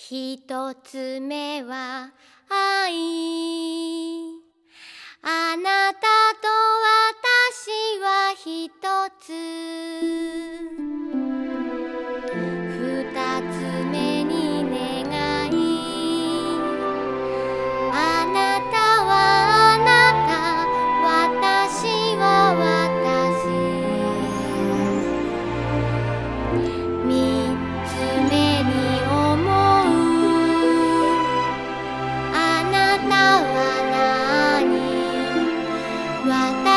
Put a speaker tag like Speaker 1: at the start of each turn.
Speaker 1: 一つ目は愛。あなたと私は一つ。专